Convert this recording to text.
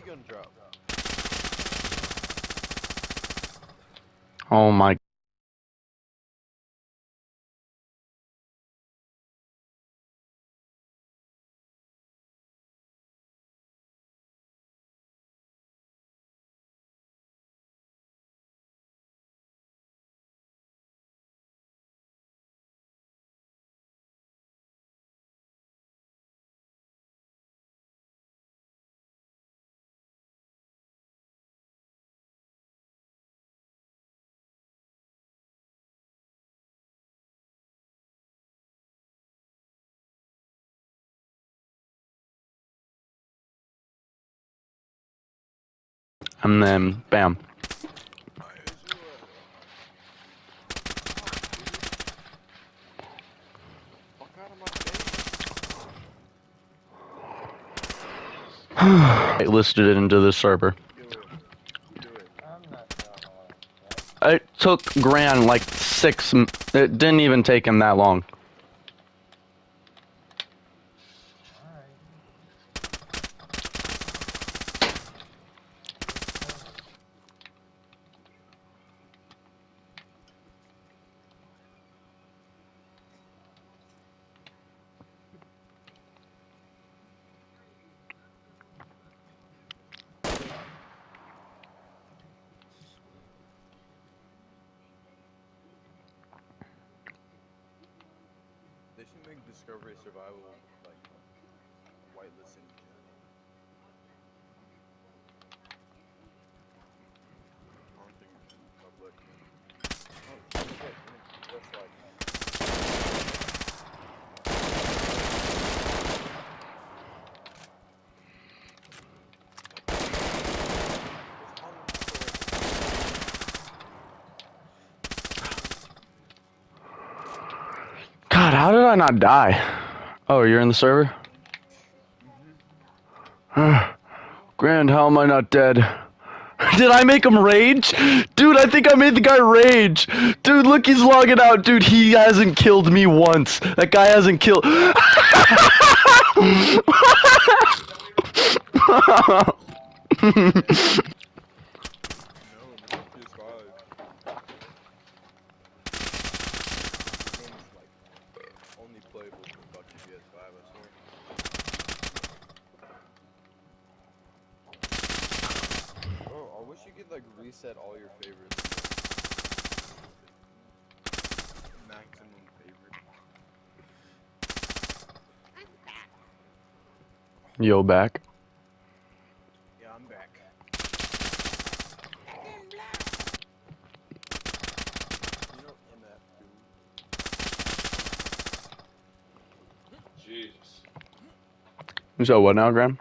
gonna drop? Oh my. And then, bam. I listed it into the server. It. Took Gran like six. It didn't even take him that long. They should make Discovery Survival like whitelisting. I don't think it's public. Oh, shit. That's like. God, how did I not die? Oh, you're in the server? Grand, how am I not dead? Did I make him rage? Dude, I think I made the guy rage. Dude, look, he's logging out. Dude, he hasn't killed me once. That guy hasn't killed. 35 or so. Bro, I wish you could like reset all your favorites. Maximum favorite. Yo, back. Jesus. So what now, Graham?